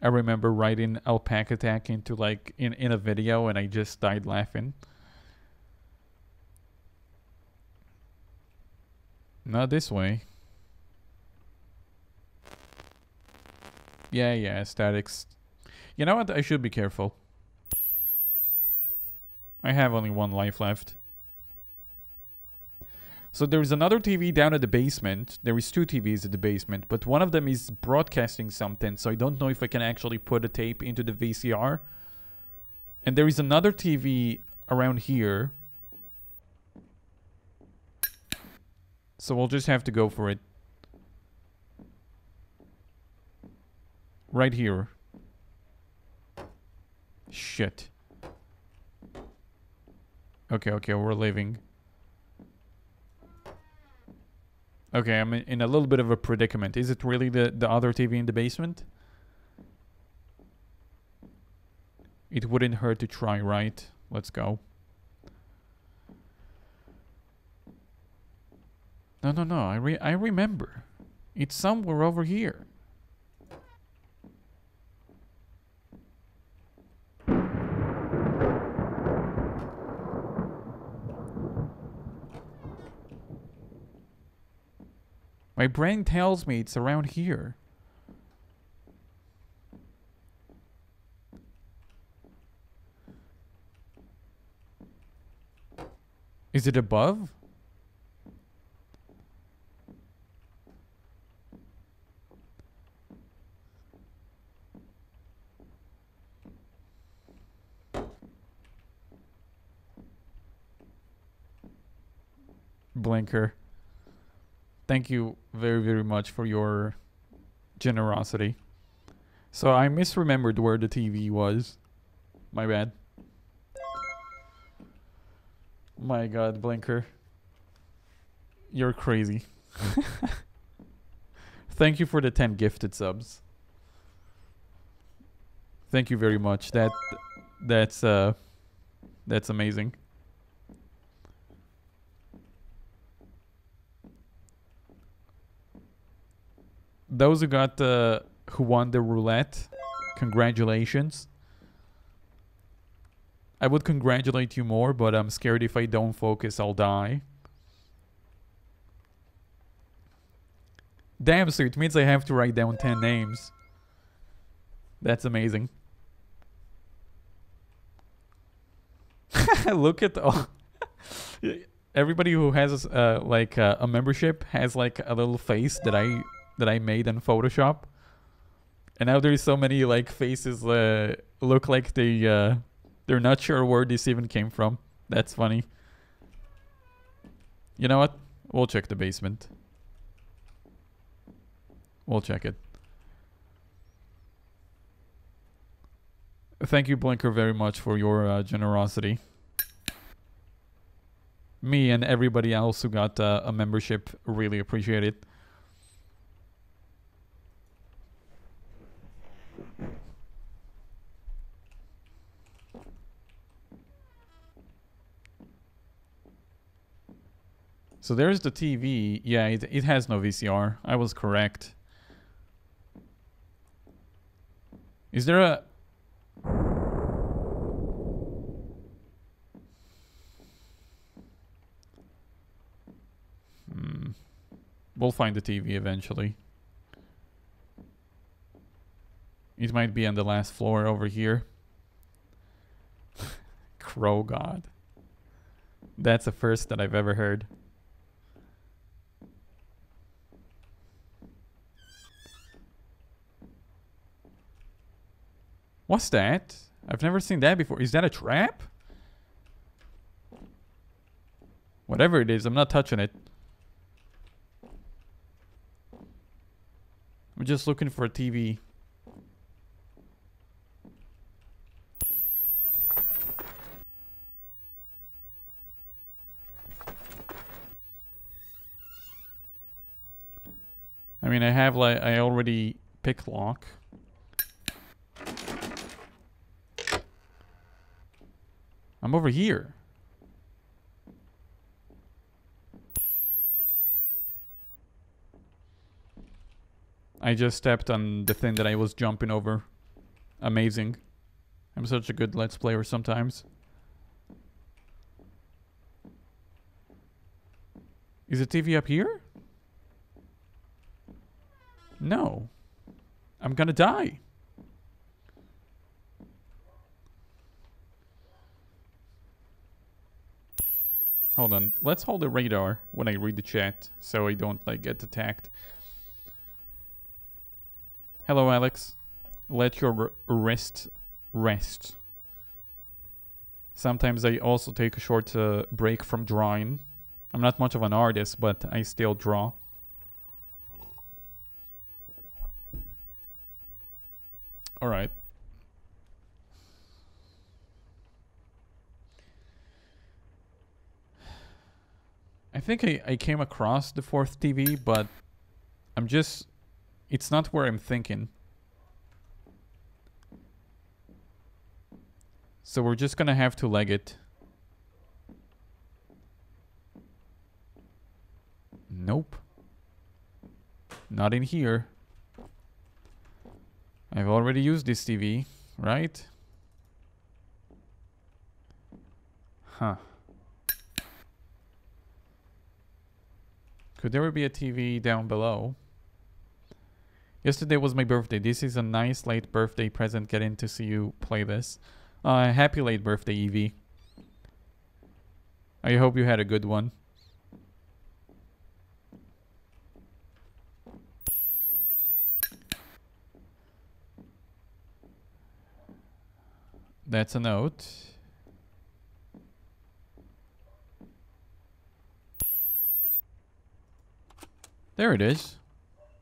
I remember writing alpaca attack into like in, in a video and I just died laughing. Not this way. Yeah, yeah, statics. You know what? I should be careful. I have only one life left. So there's another TV down at the basement. There is two TVs at the basement, but one of them is broadcasting something, so I don't know if I can actually put a tape into the VCR. And there is another TV around here. So we'll just have to go for it. Right here. Shit. Okay, okay, we're leaving. Okay, I'm in a little bit of a predicament. Is it really the, the other TV in the basement? It wouldn't hurt to try, right? Let's go. No, no, no. I re I remember. It's somewhere over here. My brain tells me it's around here. Is it above? Blinker. Thank you very, very much for your generosity. So I misremembered where the TV was. My bad. My god, Blinker. You're crazy. [LAUGHS] Thank you for the 10 gifted subs. Thank you very much. That that's uh that's amazing. Those who got the who won the roulette, congratulations. I would congratulate you more, but I'm scared if I don't focus, I'll die. Damn, so it means I have to write down 10 names. That's amazing. [LAUGHS] Look at all. [LAUGHS] Everybody who has uh, like uh, a membership has like a little face that I that I made in Photoshop. And now there's so many like faces uh, look like they uh, they're not sure where this even came from. That's funny. You know what? We'll check the basement. We'll check it. Thank you, Blinker, very much for your uh, generosity. Me and everybody else who got uh, a membership really appreciate it. So there's the TV. Yeah, it, it has no VCR. I was correct. Is there a... Hmm. We'll find the TV eventually. It might be on the last floor over here. [LAUGHS] Crow God. That's the first that I've ever heard. What's that? I've never seen that before. Is that a trap? Whatever it is, I'm not touching it. I'm just looking for a TV. I mean, I have like, I already pick lock. I'm over here. I just stepped on the thing that I was jumping over. Amazing. I'm such a good Let's Player sometimes. Is the TV up here? No. I'm gonna die. Hold on. Let's hold the radar when I read the chat so I don't like get attacked. Hello, Alex. Let your wrist rest. Sometimes I also take a short uh, break from drawing. I'm not much of an artist, but I still draw. All right. I think I, I came across the fourth TV, but I'm just... It's not where I'm thinking. So we're just gonna have to leg it. Nope. Not in here. I've already used this TV, right? Huh. Could there be a TV down below? Yesterday was my birthday. This is a nice late birthday present getting to see you play this. Uh, happy late birthday, Evie. I hope you had a good one. That's a note. There it is.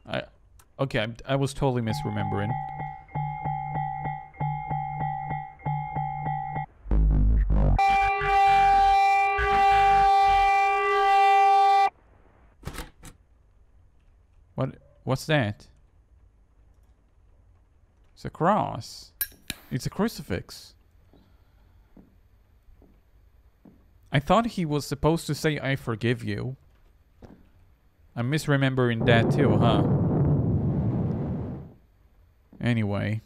I okay. I, I was totally misremembering. What? What's that? It's a cross. It's a crucifix. I thought he was supposed to say I forgive you. I'm misremembering that too, huh? Anyway.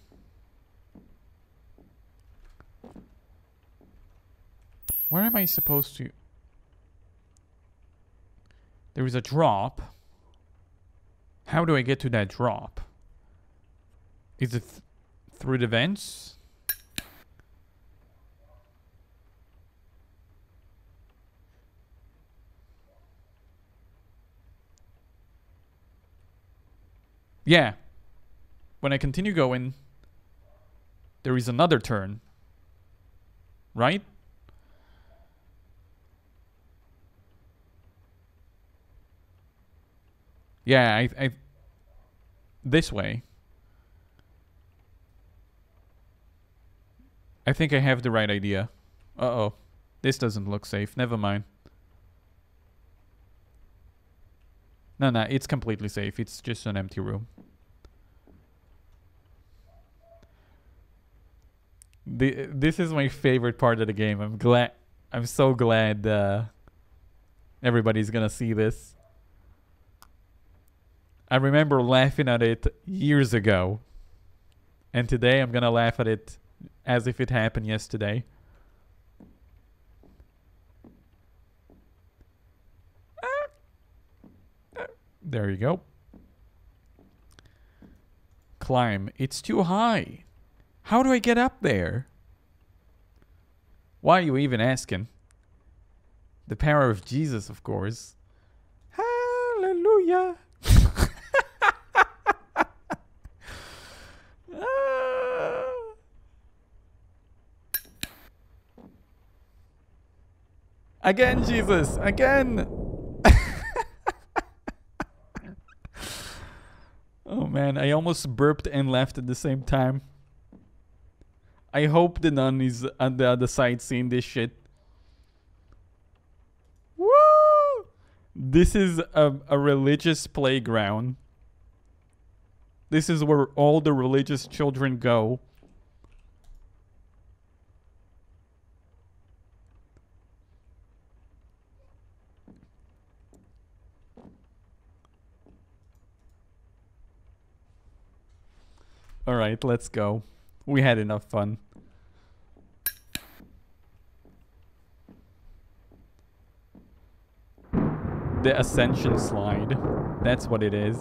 Where am I supposed to... There is a drop. How do I get to that drop? Is it th through the vents? Yeah. When I continue going, there is another turn. Right? Yeah, I, I this way. I think I have the right idea. Uh-oh. This doesn't look safe. Never mind. No, no, it's completely safe. It's just an empty room. The, this is my favorite part of the game. I'm glad. I'm so glad uh, everybody's gonna see this. I remember laughing at it years ago. And today I'm gonna laugh at it as if it happened yesterday. There you go. Climb. It's too high. How do I get up there? Why are you even asking? The power of Jesus, of course. Hallelujah. [LAUGHS] Ah. Again, Jesus. Again. Oh man, I almost burped and laughed at the same time. I hope the nun is on the other side seeing this shit. Woo! This is a, a religious playground. This is where all the religious children go. All right, let's go. We had enough fun. The ascension slide. That's what it is.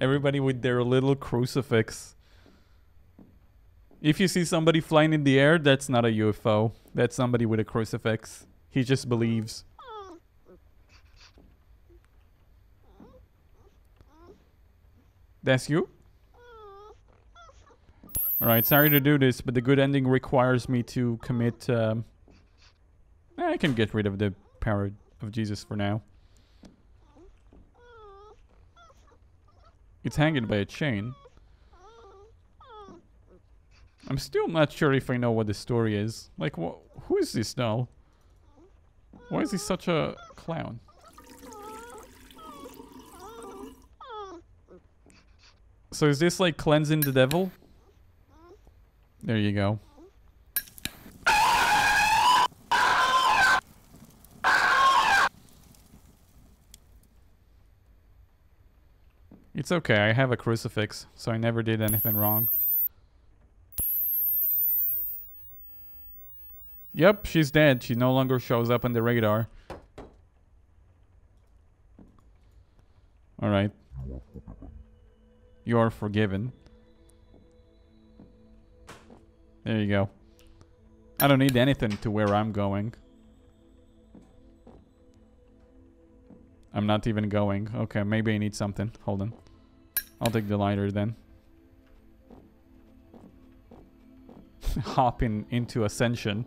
Everybody with their little crucifix. If you see somebody flying in the air, that's not a UFO. That's somebody with a crucifix. He just believes. That's you? Alright, sorry to do this, but the good ending requires me to commit... Um, I can get rid of the power of Jesus for now. It's hanging by a chain. I'm still not sure if I know what the story is. Like, wh who is this doll? Why is he such a clown? So is this like cleansing the devil? There you go. It's okay, I have a crucifix, so I never did anything wrong. Yep, she's dead. She no longer shows up on the radar. Alright. You are forgiven. There you go. I don't need anything to where I'm going. I'm not even going. Okay, maybe I need something. Hold on. I'll take the lighter then. [LAUGHS] Hopping into Ascension.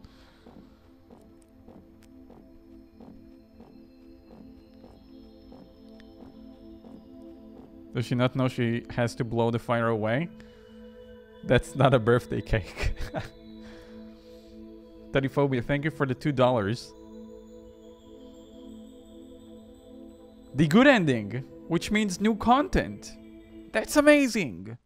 Does she not know she has to blow the fire away? That's not a birthday cake. [LAUGHS] Teddyphobia, thank you for the $2. The good ending, which means new content. That's amazing.